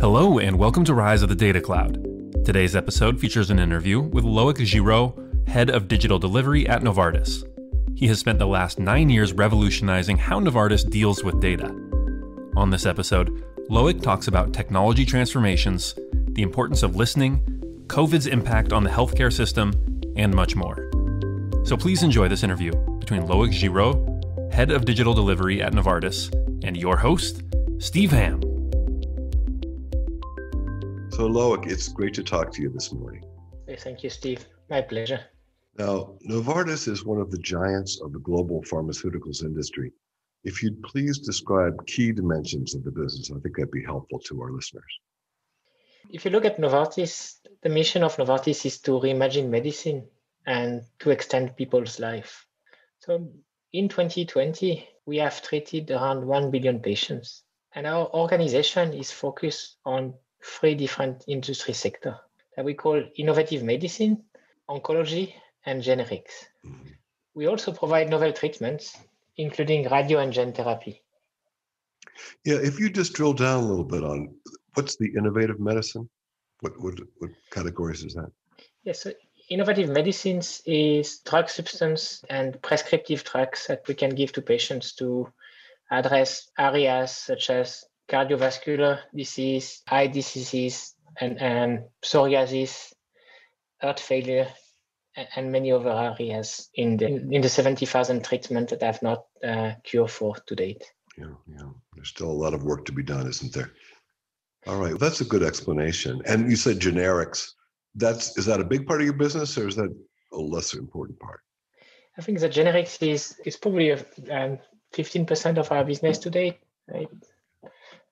Hello, and welcome to Rise of the Data Cloud. Today's episode features an interview with Loic Giraud, head of digital delivery at Novartis. He has spent the last nine years revolutionizing how Novartis deals with data. On this episode, Loic talks about technology transformations, the importance of listening, COVID's impact on the healthcare system, and much more. So please enjoy this interview between Loic Giraud, head of digital delivery at Novartis, and your host, Steve Hamm. So, Loic, it's great to talk to you this morning. Thank you, Steve. My pleasure. Now, Novartis is one of the giants of the global pharmaceuticals industry. If you'd please describe key dimensions of the business, I think that'd be helpful to our listeners. If you look at Novartis, the mission of Novartis is to reimagine medicine and to extend people's life. So in 2020, we have treated around 1 billion patients. And our organization is focused on three different industry sectors that we call innovative medicine, oncology, and generics. Mm-hmm. We also provide novel treatments, including radio and gene therapy. Yeah, if you just drill down a little bit on what's the innovative medicine? What what, what categories is that? Yes, so innovative medicines is drug substance and prescriptive drugs that we can give to patients to address areas such as cardiovascular disease, eye diseases, and, and psoriasis, heart failure, and, and many other areas in the in the 70,000 treatment that I've not uh, cure for to date. Yeah, yeah. There's still a lot of work to be done, isn't there? All right, well, that's a good explanation. And you said generics. That's is that a big part of your business, or is that a lesser important part? I think the generics is is probably a, um, 15% of our business today. Right?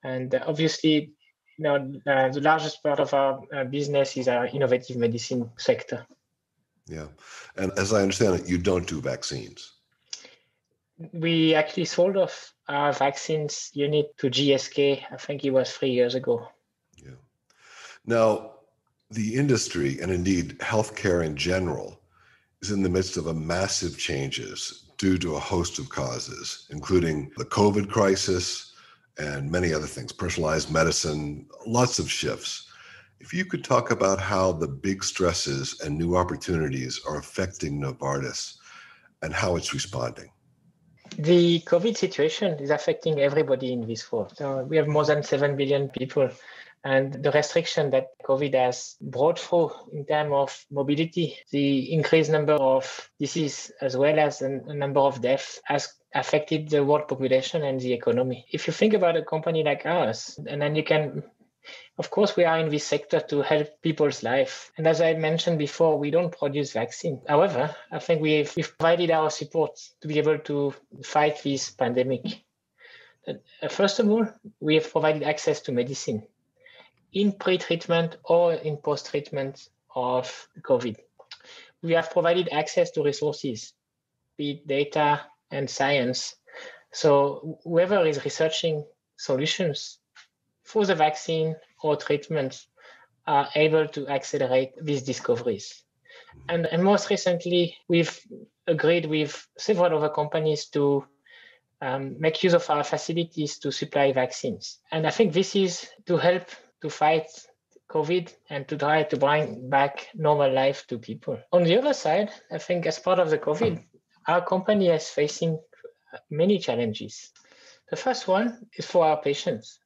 And uh, obviously, you know, uh, the largest part of our uh, business is our innovative medicine sector. Yeah. And as I understand it, you don't do vaccines. We actually sold off our vaccines unit to GSK, I think it was three years ago. Yeah. Now, the industry and indeed healthcare in general is in the midst of a massive changes due to a host of causes, including the COVID crisis, and many other things, personalized medicine, lots of shifts. If you could talk about how the big stresses and new opportunities are affecting Novartis and how it's responding. The COVID situation is affecting everybody in this world. So we have more than 7 billion people and the restriction that COVID has brought through in terms of mobility, the increased number of disease as well as a number of deaths has affected the world population and the economy. If you think about a company like ours, and then you can of course, we are in this sector to help people's life. And as I mentioned before, we don't produce vaccine. However, I think we've, we've provided our support to be able to fight this pandemic. Uh, first of all, we have provided access to medicine in pre-treatment or in post-treatment of COVID. We have provided access to resources, be it data and science. So whoever is researching solutions for the vaccine or treatment are able to accelerate these discoveries. And, and most recently, we've agreed with several other companies to um, make use of our facilities to supply vaccines. And I think this is to help to fight COVID and to try to bring back normal life to people. On the other side, I think as part of the COVID, our company is facing many challenges. The first one is for our patients.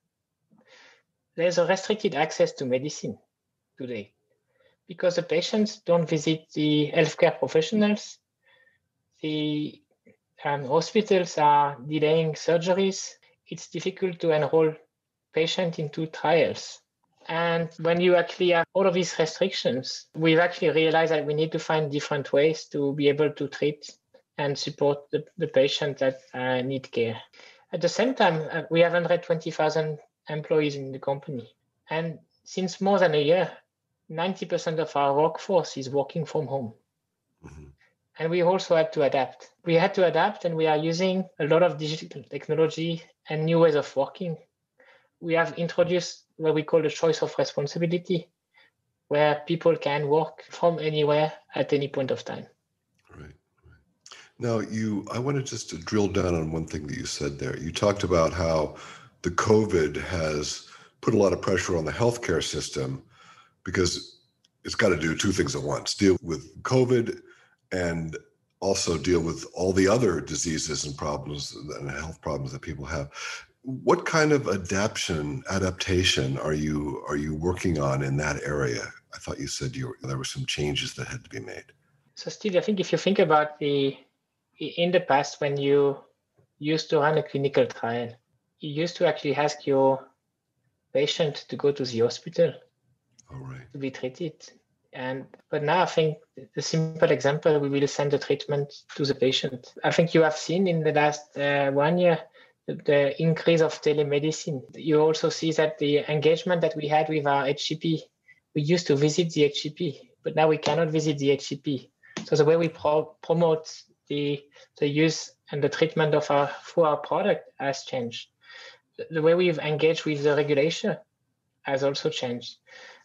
There's a restricted access to medicine today because the patients don't visit the healthcare professionals. The um, hospitals are delaying surgeries. It's difficult to enroll patients into trials and when you actually have all of these restrictions, we've actually realized that we need to find different ways to be able to treat and support the, the patient that uh, need care. At the same time, uh, we have 120,000 employees in the company. And since more than a year, 90% of our workforce is working from home. Mm-hmm. And we also had to adapt. We had to adapt, and we are using a lot of digital technology and new ways of working. We have introduced what we call the choice of responsibility, where people can work from anywhere at any point of time. Now, you, I wanted just to drill down on one thing that you said there. You talked about how the COVID has put a lot of pressure on the healthcare system because it's got to do two things at once deal with COVID and also deal with all the other diseases and problems and health problems that people have. What kind of adaptation adaptation are you are you working on in that area? I thought you said you were, there were some changes that had to be made. So, Steve, I think if you think about the in the past when you used to run a clinical trial, you used to actually ask your patient to go to the hospital to be treated. And but now I think the simple example, we will send the treatment to the patient. I think you have seen in the last uh, one year the increase of telemedicine. You also see that the engagement that we had with our HCP, we used to visit the HCP, but now we cannot visit the HCP. So the way we pro- promote the the use and the treatment of our for our product has changed. The way we've engaged with the regulation has also changed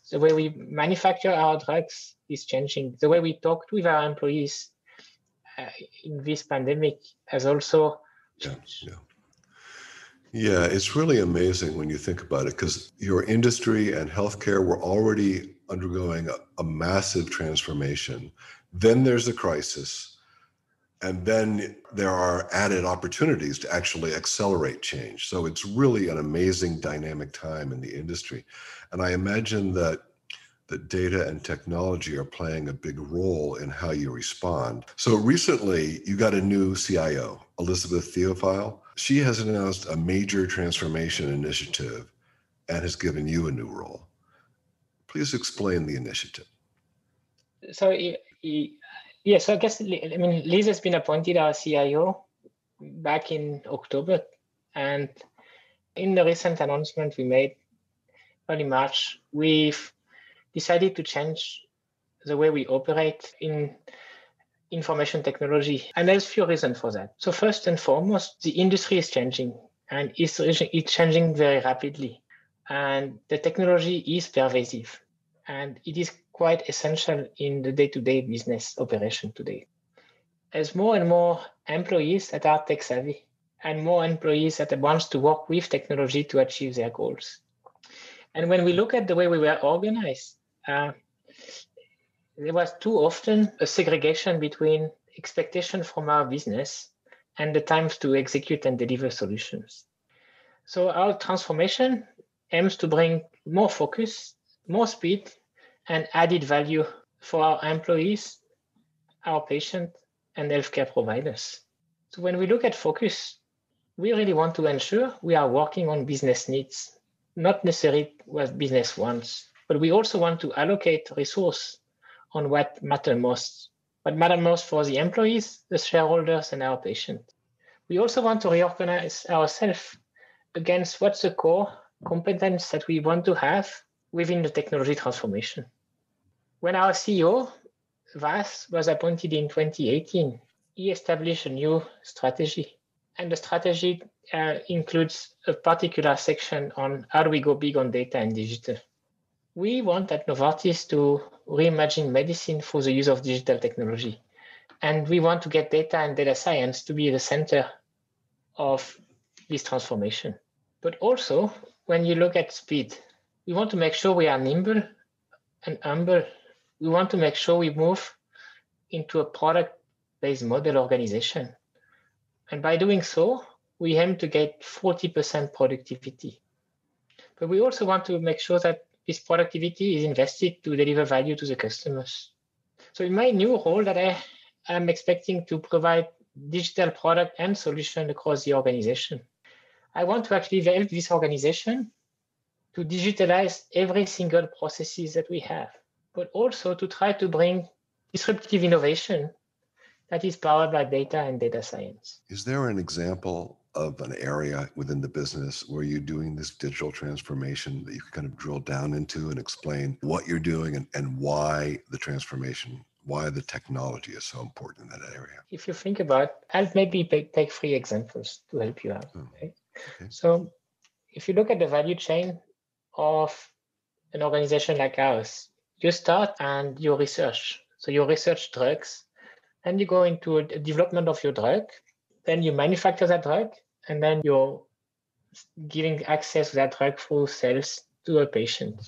the way we manufacture our drugs is changing. The way we talked with our employees uh, in this pandemic has also changed. Yeah, yeah. yeah, it's really amazing when you think about it because your industry and healthcare were already undergoing a, a massive transformation. Then there's a crisis. And then there are added opportunities to actually accelerate change. So it's really an amazing dynamic time in the industry. And I imagine that that data and technology are playing a big role in how you respond. So recently, you got a new CIO, Elizabeth Theophille. She has announced a major transformation initiative and has given you a new role. Please explain the initiative. So, yeah, so I guess, I mean, Liz has been appointed our CIO back in October. And in the recent announcement we made, early March, we've decided to change the way we operate in information technology. And there's a few reasons for that. So first and foremost, the industry is changing and it's changing very rapidly. And the technology is pervasive and it is quite essential in the day-to-day business operation today. There's more and more employees that are tech savvy and more employees that want to work with technology to achieve their goals. And when we look at the way we were organized, uh, there was too often a segregation between expectation from our business and the times to execute and deliver solutions. So our transformation aims to bring more focus, more speed, and added value for our employees, our patients, and healthcare providers. So when we look at focus, we really want to ensure we are working on business needs not necessarily what business wants, but we also want to allocate resource on what matter most, what matter most for the employees, the shareholders, and our patients. We also want to reorganize ourselves against what's the core competence that we want to have within the technology transformation. When our CEO, Vas, was appointed in 2018, he established a new strategy. And the strategy uh, includes a particular section on how do we go big on data and digital. We want at Novartis to reimagine medicine through the use of digital technology. And we want to get data and data science to be the center of this transformation. But also, when you look at speed, we want to make sure we are nimble and humble. We want to make sure we move into a product based model organization. And by doing so, we aim to get 40% productivity. But we also want to make sure that this productivity is invested to deliver value to the customers. So in my new role that I am expecting to provide digital product and solution across the organization. I want to actually help this organization to digitalize every single processes that we have, but also to try to bring disruptive innovation that is powered by data and data science. Is there an example of an area within the business where you're doing this digital transformation that you can kind of drill down into and explain what you're doing and, and why the transformation why the technology is so important in that area if you think about i'll maybe take three examples to help you out oh, okay? okay. so if you look at the value chain of an organization like ours you start and you research so you research drugs and you go into development of your drug then you manufacture that drug and then you're giving access to that drug through sales to a patient.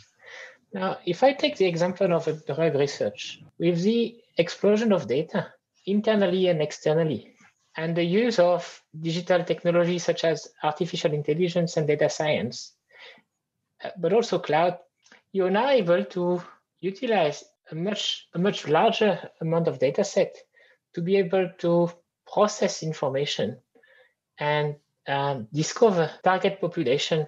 Now, if I take the example of a drug research, with the explosion of data internally and externally, and the use of digital technology such as artificial intelligence and data science, uh, but also cloud, you're now able to utilize a much a much larger amount of data set to be able to process information and um, discover target population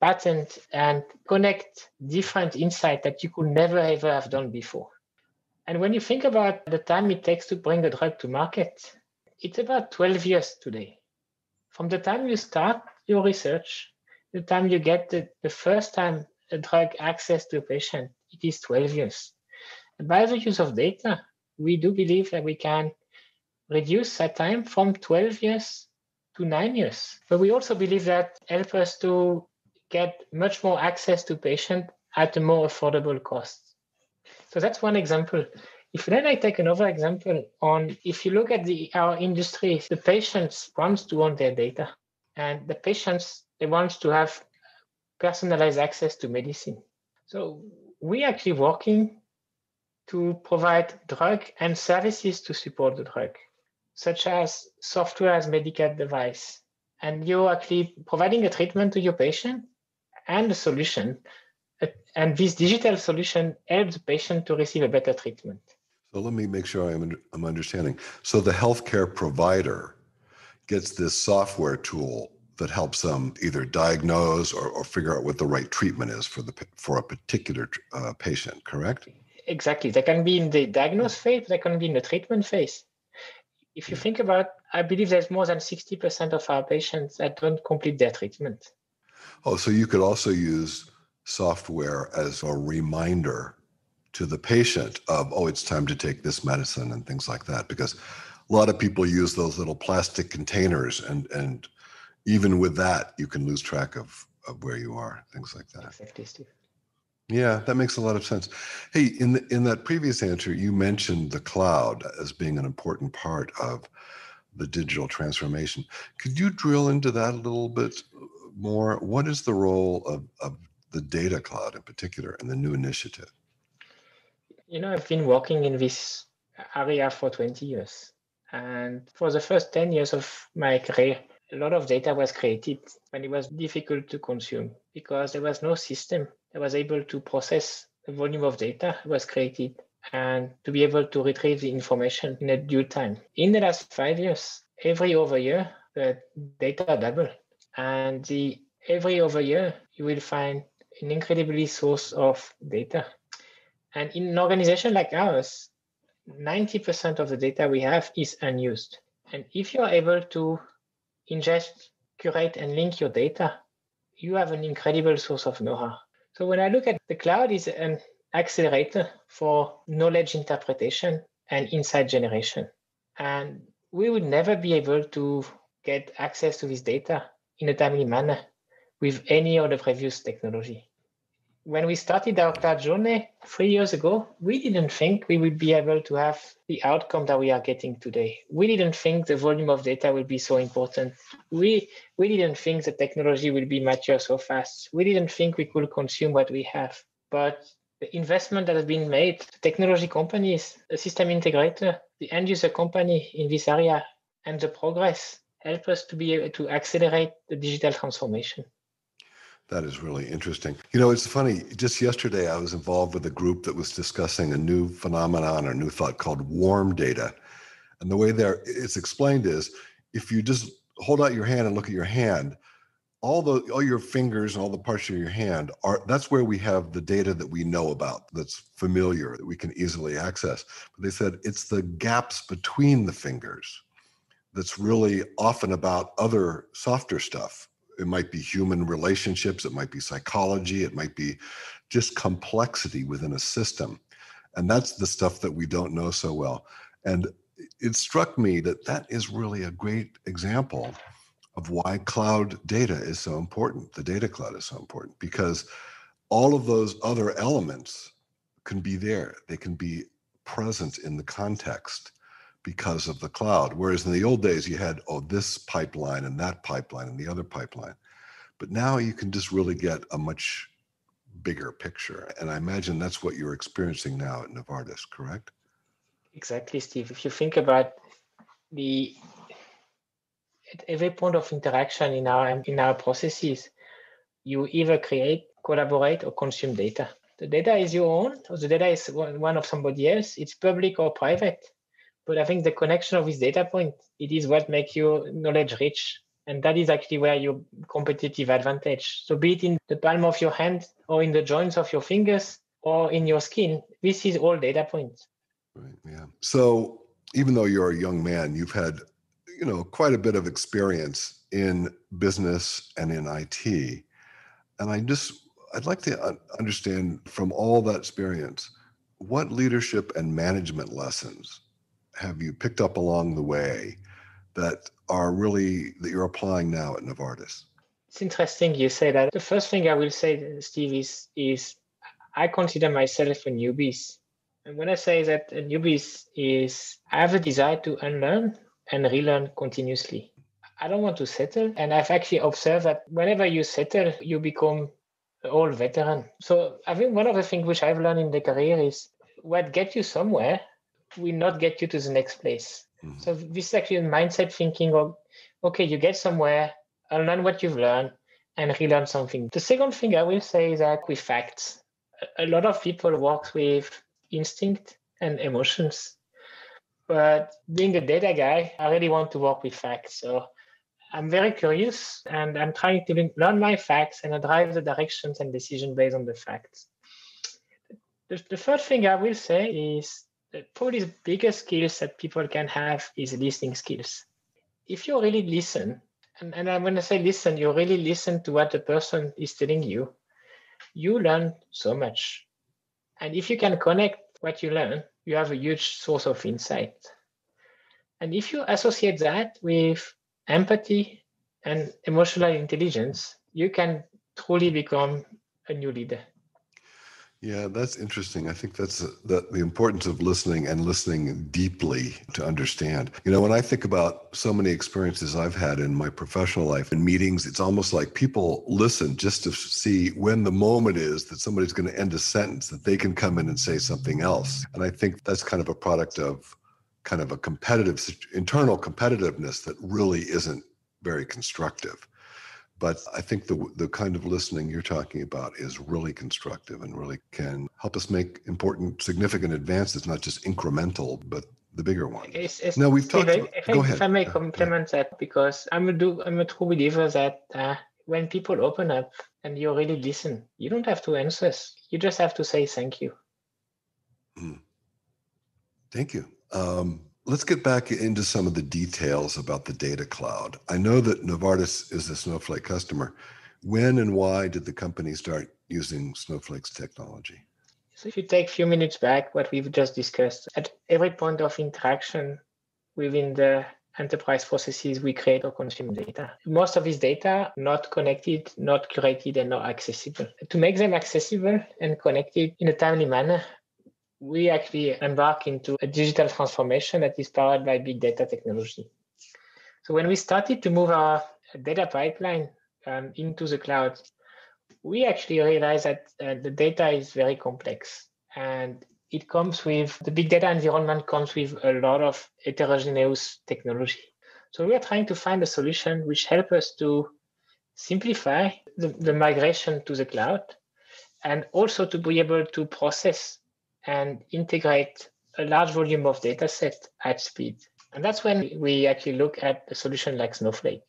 patent and connect different insights that you could never ever have done before. And when you think about the time it takes to bring a drug to market it's about 12 years today. From the time you start your research the time you get the, the first time a drug access to a patient it is 12 years by the use of data, we do believe that we can reduce that time from 12 years to nine years. But we also believe that help us to get much more access to patient at a more affordable cost. So that's one example. If then I take another example on if you look at the our industry, the patients wants to own their data. And the patients they want to have personalized access to medicine. So we actually working to provide drug and services to support the drug, such as software as medical device. And you're actually providing a treatment to your patient and a solution. Uh, and this digital solution helps the patient to receive a better treatment. So let me make sure I'm, I'm understanding. So the healthcare provider gets this software tool that helps them either diagnose or, or figure out what the right treatment is for the for a particular uh, patient. Correct? exactly. They can be in the diagnose phase, they can be in the treatment phase. If you think about, I believe there's more than 60% of our patients that don't complete their treatment. Oh, so you could also use software as a reminder to the patient of, oh, it's time to take this medicine and things like that. Because a lot of people use those little plastic containers and and even with that you can lose track of, of where you are, things like that. Exactly, Steve. Yeah, that makes a lot of sense. Hey, in the, in that previous answer, you mentioned the cloud as being an important part of the digital transformation. Could you drill into that a little bit more? What is the role of, of the data cloud in particular and the new initiative? You know, I've been working in this area for 20 years. And for the first 10 years of my career, a lot of data was created when it was difficult to consume because there was no system that was able to process the volume of data was created and to be able to retrieve the information in a due time. In the last five years, every over year, the data double. And the every over year, you will find an incredibly source of data. And in an organization like ours, 90% of the data we have is unused. And if you're able to ingest, curate, and link your data, you have an incredible source of know-how. So when I look at the cloud is an accelerator for knowledge interpretation and insight generation. And we would never be able to get access to this data in a timely manner with any other previous technology when we started our journey three years ago, we didn't think we would be able to have the outcome that we are getting today. We didn't think the volume of data would be so important. We we didn't think the technology would be mature so fast. We didn't think we could consume what we have. But the investment that has been made, technology companies, the system integrator, the end user company in this area, and the progress help us to be able to accelerate the digital transformation. That is really interesting. You know, it's funny. Just yesterday, I was involved with a group that was discussing a new phenomenon or new thought called warm data. And the way there it's explained is if you just hold out your hand and look at your hand, all the all your fingers and all the parts of your hand are that's where we have the data that we know about that's familiar that we can easily access. But they said it's the gaps between the fingers that's really often about other softer stuff it might be human relationships it might be psychology it might be just complexity within a system. And that's the stuff that we don't know so well. And it struck me that that is really a great example of why cloud data is so important the data cloud is so important because all of those other elements can be there. They can be present in the context because of the cloud. Whereas in the old days, you had, oh, this pipeline and that pipeline and the other pipeline. But now you can just really get a much bigger picture. And I imagine that's what you're experiencing now at Novartis, correct? Exactly, Steve. If you think about the at every point of interaction in our in our processes, you either create, collaborate, or consume data. The data is your own, or the data is one of somebody else. It's public or private. But I think the connection of this data point, it is what makes your knowledge rich. And that is actually where your competitive advantage. So be it in the palm of your hand or in the joints of your fingers or in your skin, this is all data points. Right. Yeah. So even though you're a young man, you've had, you know, quite a bit of experience in business and in IT. And I just, I'd like to understand from all that experience, what leadership and management lessons have you picked up along the way that are really that you're applying now at Novartis? It's interesting you say that. The first thing I will say, Steve, is is I consider myself a newbie. And when I say that a newbie is I have a desire to unlearn and relearn continuously. I don't want to settle. And I've actually observed that whenever you settle, you become old veteran. So I think one of the things which I've learned in the career is what gets you somewhere will not get you to the next place. Mm-hmm. So this is actually a mindset thinking of, okay, you get somewhere, I'll learn what you've learned and relearn something. The second thing I will say is that with facts, a lot of people work with instinct and emotions. But being a data guy, I really want to work with facts. So I'm very curious and I'm trying to learn my facts and I drive the directions and decision based on the facts. The, the third thing I will say is probably the biggest skills that people can have is listening skills. If you really listen, and, and when I say listen, you really listen to what the person is telling you, you learn so much. And if you can connect what you learn, you have a huge source of insight. And if you associate that with empathy and emotional intelligence, you can truly become a new leader. Yeah, that's interesting. I think that's uh, the, the importance of listening and listening deeply to understand. You know, when I think about so many experiences I've had in my professional life in meetings, it's almost like people listen just to see when the moment is that somebody's going to end a sentence that they can come in and say something else. And I think that's kind of a product of kind of a competitive internal competitiveness that really isn't very constructive. But I think the the kind of listening you're talking about is really constructive and really can help us make important, significant advances, not just incremental, but the bigger one. It's, it's, no, we've talked. About, if, go ahead. If I may complement yeah. that, because I'm a do I'm a true believer that uh, when people open up and you really listen, you don't have to answer. You just have to say thank you. Mm. Thank you. Um, Let's get back into some of the details about the data cloud. I know that Novartis is a Snowflake customer. When and why did the company start using Snowflake's technology? So, if you take a few minutes back, what we've just discussed, at every point of interaction within the enterprise processes, we create or consume data. Most of this data not connected, not curated, and not accessible. To make them accessible and connected in a timely manner, we actually embark into a digital transformation that is powered by big data technology. So when we started to move our data pipeline um, into the cloud, we actually realized that uh, the data is very complex and it comes with the big data environment comes with a lot of heterogeneous technology. So we are trying to find a solution which help us to simplify the, the migration to the cloud and also to be able to process and integrate a large volume of data set at speed. And that's when we actually look at a solution like Snowflake.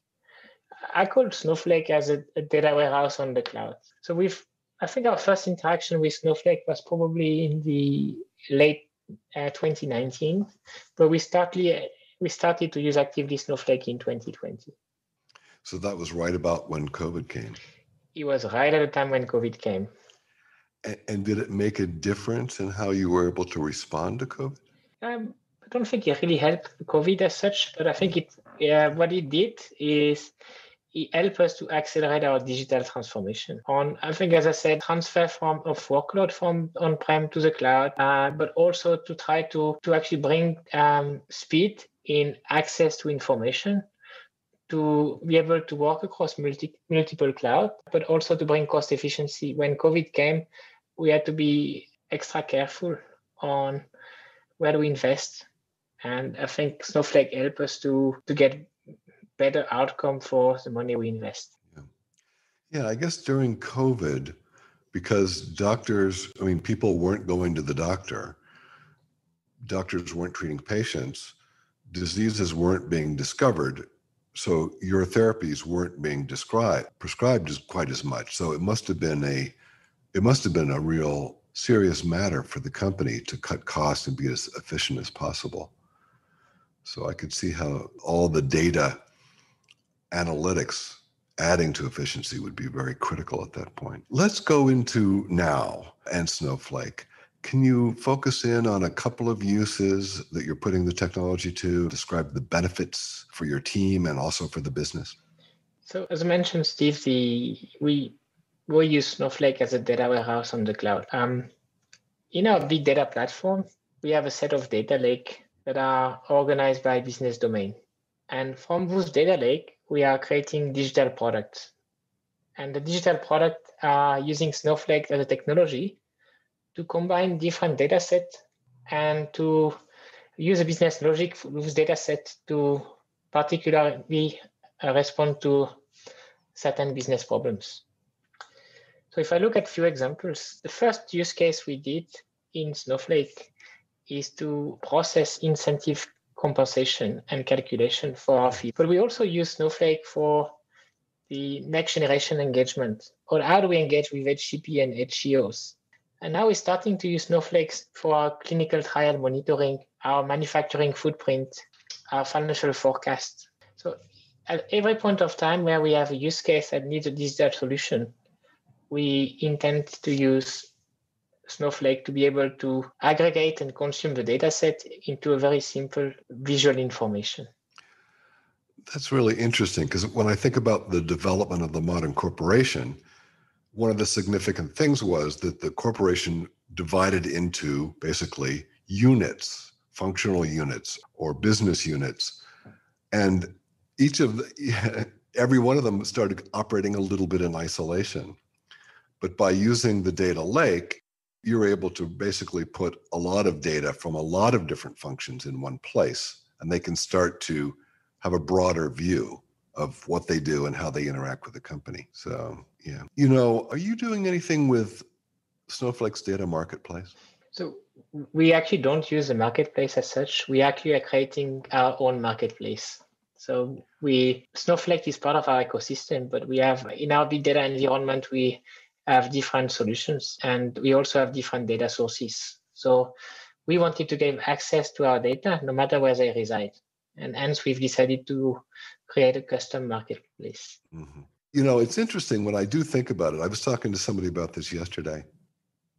I call Snowflake as a, a data warehouse on the cloud. So we've, I think our first interaction with Snowflake was probably in the late uh, 2019, but we started we started to use actively Snowflake in 2020. So that was right about when COVID came. It was right at the time when COVID came. And did it make a difference in how you were able to respond to COVID? Um, I don't think it really helped COVID as such, but I think it yeah, what it did is it helped us to accelerate our digital transformation. On I think, as I said, transfer from of workload from on-prem to the cloud, uh, but also to try to to actually bring um, speed in access to information to be able to work across multi, multiple cloud, but also to bring cost efficiency. When COVID came, we had to be extra careful on where we invest. And I think Snowflake help us to to get better outcome for the money we invest. Yeah, yeah I guess during COVID, because doctors, I mean, people weren't going to the doctor, doctors weren't treating patients, diseases weren't being discovered. So your therapies weren't being described, prescribed as quite as much. So it must have been a, it must have been a real serious matter for the company to cut costs and be as efficient as possible. So I could see how all the data analytics adding to efficiency would be very critical at that point. Let's go into now and Snowflake. Can you focus in on a couple of uses that you're putting the technology to, describe the benefits for your team and also for the business? So, as I mentioned, Steve, the, we we use Snowflake as a data warehouse on the cloud. Um, in our big data platform, we have a set of data lake that are organized by business domain. And from those data lake, we are creating digital products. And the digital product are using Snowflake as a technology to combine different data sets and to use a business logic with data set to particularly respond to certain business problems. So if I look at a few examples, the first use case we did in Snowflake is to process incentive compensation and calculation for our fee. But we also use Snowflake for the next generation engagement, or how do we engage with HCP and HCOs. And now we're starting to use Snowflake for our clinical trial monitoring, our manufacturing footprint, our financial forecast. So at every point of time where we have a use case that needs a digital solution, we intend to use Snowflake to be able to aggregate and consume the data set into a very simple visual information. That's really interesting because when I think about the development of the modern corporation, one of the significant things was that the corporation divided into basically units, functional units or business units. And each of the, every one of them started operating a little bit in isolation. But by using the data lake, you're able to basically put a lot of data from a lot of different functions in one place, and they can start to have a broader view of what they do and how they interact with the company. So, yeah. You know, are you doing anything with Snowflake's data marketplace? So, we actually don't use the marketplace as such. We actually are creating our own marketplace. So, we Snowflake is part of our ecosystem, but we have in our big data environment, we have different solutions and we also have different data sources. So we wanted to give access to our data no matter where they reside. And hence we've decided to create a custom marketplace. Mm-hmm. You know, it's interesting when I do think about it. I was talking to somebody about this yesterday.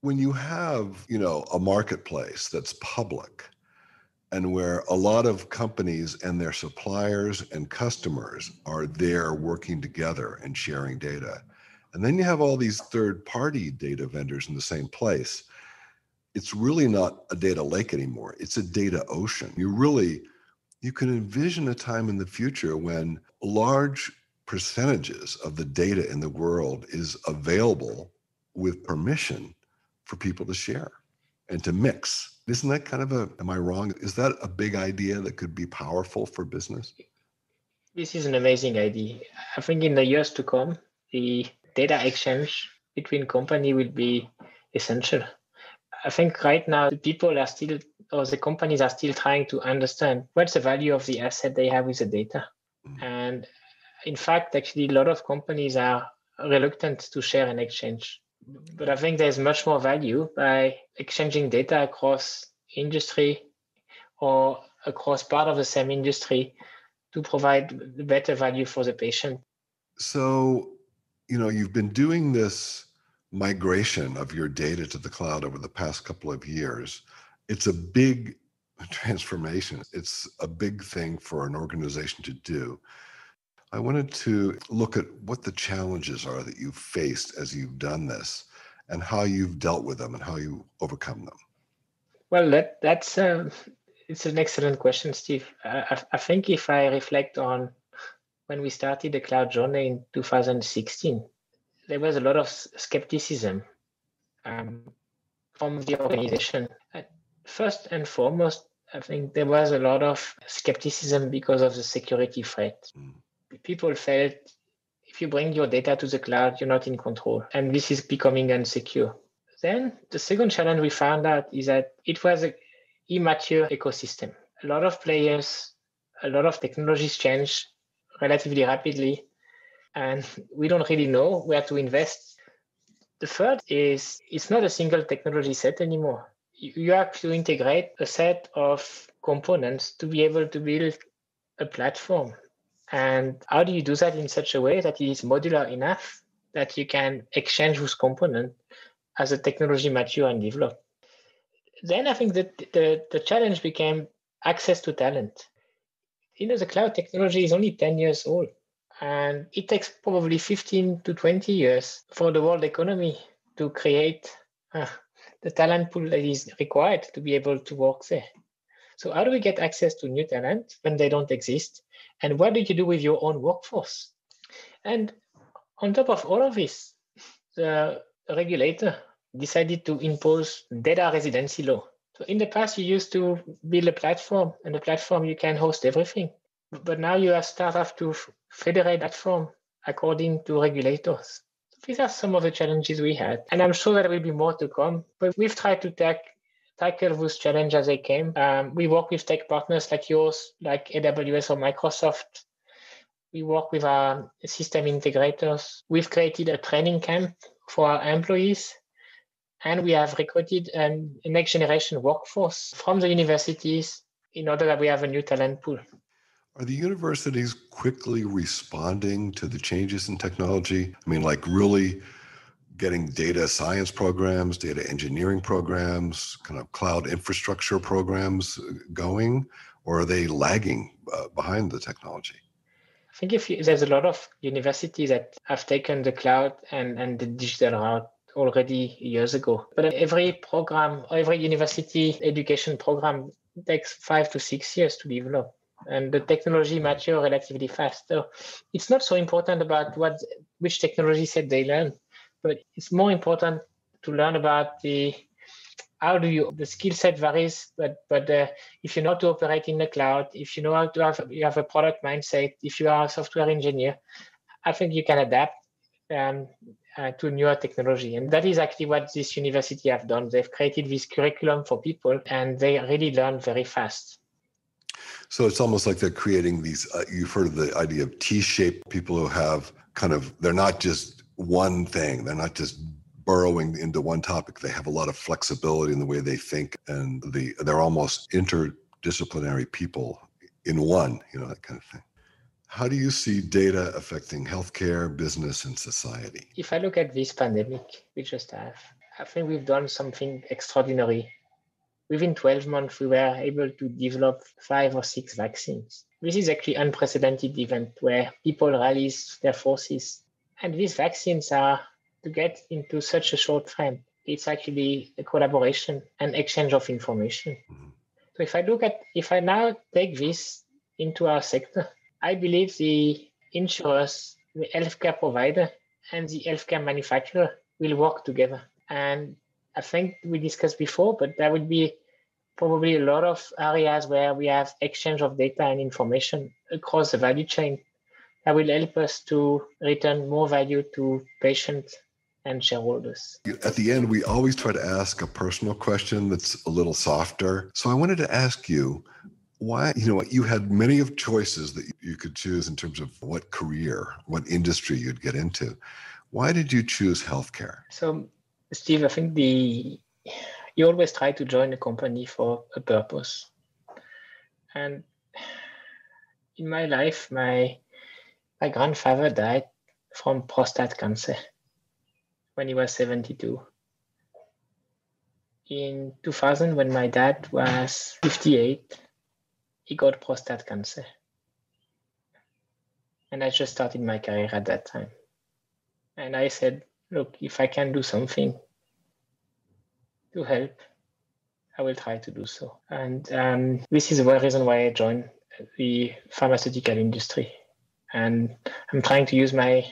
When you have, you know, a marketplace that's public and where a lot of companies and their suppliers and customers are there working together and sharing data and then you have all these third party data vendors in the same place. It's really not a data lake anymore. It's a data ocean. You really, you can envision a time in the future when large percentages of the data in the world is available with permission for people to share and to mix. Isn't that kind of a, am I wrong? Is that a big idea that could be powerful for business? This is an amazing idea. I think in the years to come, the data exchange between company will be essential. I think right now the people are still or the companies are still trying to understand what's the value of the asset they have with the data. Mm. And in fact, actually a lot of companies are reluctant to share and exchange. But I think there's much more value by exchanging data across industry or across part of the same industry to provide better value for the patient. So you know, you've been doing this migration of your data to the cloud over the past couple of years. It's a big transformation. It's a big thing for an organization to do. I wanted to look at what the challenges are that you've faced as you've done this and how you've dealt with them and how you overcome them. Well, that that's uh, it's an excellent question, Steve. I, I think if I reflect on when we started the cloud journey in 2016, there was a lot of skepticism um, from the organization. First and foremost, I think there was a lot of skepticism because of the security threat. Mm. People felt if you bring your data to the cloud, you're not in control, and this is becoming unsecure. Then the second challenge we found out is that it was an immature ecosystem. A lot of players, a lot of technologies change relatively rapidly, and we don't really know where to invest. The third is it's not a single technology set anymore. You have to integrate a set of components to be able to build a platform. And how do you do that in such a way that it is modular enough that you can exchange those components as the technology mature and develop? Then I think that the, the challenge became access to talent. You know, the cloud technology is only 10 years old. And it takes probably 15 to 20 years for the world economy to create uh, the talent pool that is required to be able to work there. So, how do we get access to new talent when they don't exist? And what do you do with your own workforce? And on top of all of this, the regulator decided to impose data residency law. So in the past, you used to build a platform, and the platform you can host everything. But now you have started to federate that form according to regulators. These are some of the challenges we had, and I'm sure there will be more to come. But we've tried to tack, tackle those challenges as they came. Um, we work with tech partners like yours, like AWS or Microsoft. We work with our system integrators. We've created a training camp for our employees and we have recruited um, a next generation workforce from the universities in order that we have a new talent pool. Are the universities quickly responding to the changes in technology? I mean, like really getting data science programs, data engineering programs, kind of cloud infrastructure programs going, or are they lagging uh, behind the technology? I think if you, there's a lot of universities that have taken the cloud and, and the digital route already years ago. But every program, every university education program takes five to six years to develop and the technology mature relatively fast. So it's not so important about what which technology set they learn, but it's more important to learn about the how do you the skill set varies, but but uh, if you know how to operate in the cloud, if you know how to have you have a product mindset, if you are a software engineer, I think you can adapt um, uh, to newer technology. And that is actually what this university have done. They've created this curriculum for people and they really learn very fast. So it's almost like they're creating these. Uh, you've heard of the idea of T-shaped people who have kind of. They're not just one thing. They're not just burrowing into one topic. They have a lot of flexibility in the way they think, and the they're almost interdisciplinary people in one. You know that kind of thing. How do you see data affecting healthcare, business, and society? If I look at this pandemic we just have, I think we've done something extraordinary within 12 months, we were able to develop five or six vaccines. This is actually unprecedented event where people rallies their forces. And these vaccines are to get into such a short frame. It's actually a collaboration and exchange of information. Mm-hmm. So if I look at, if I now take this into our sector, I believe the insurers, the healthcare provider, and the healthcare manufacturer will work together. And I think we discussed before, but there would be probably a lot of areas where we have exchange of data and information across the value chain that will help us to return more value to patients and shareholders. At the end, we always try to ask a personal question that's a little softer. So I wanted to ask you why, you know, you had many of choices that you could choose in terms of what career, what industry you'd get into. Why did you choose healthcare? So Steve, I think the you always try to join a company for a purpose. And in my life, my my grandfather died from prostate cancer when he was 72. In 2000, when my dad was 58, he got prostate cancer. And I just started my career at that time. And I said, look, if I can do something to help, I will try to do so. And um, this is one reason why I joined the pharmaceutical industry. And I'm trying to use my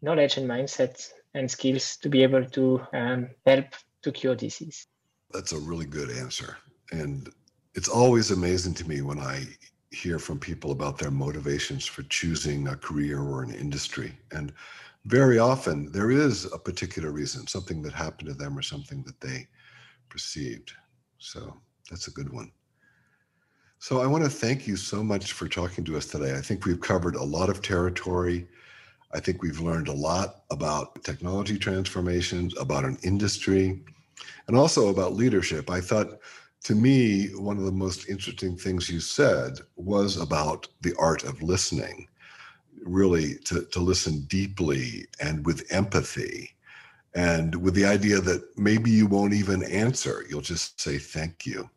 knowledge and mindset and skills to be able to um, help to cure disease. That's a really good answer. And it's always amazing to me when I hear from people about their motivations for choosing a career or an industry. And very often there is a particular reason, something that happened to them or something that they perceived. So that's a good one. So I want to thank you so much for talking to us today. I think we've covered a lot of territory. I think we've learned a lot about technology transformations, about an industry, and also about leadership. I thought to me, one of the most interesting things you said was about the art of listening, really to, to listen deeply and with empathy, and with the idea that maybe you won't even answer, you'll just say thank you.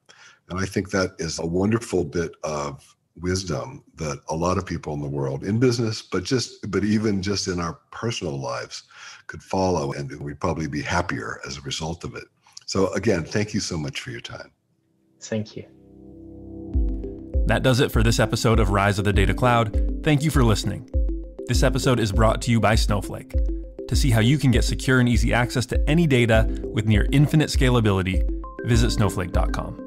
And I think that is a wonderful bit of wisdom that a lot of people in the world in business but just but even just in our personal lives could follow and we'd probably be happier as a result of it so again thank you so much for your time Thank you. That does it for this episode of Rise of the Data Cloud. Thank you for listening. This episode is brought to you by Snowflake. To see how you can get secure and easy access to any data with near infinite scalability, visit snowflake.com.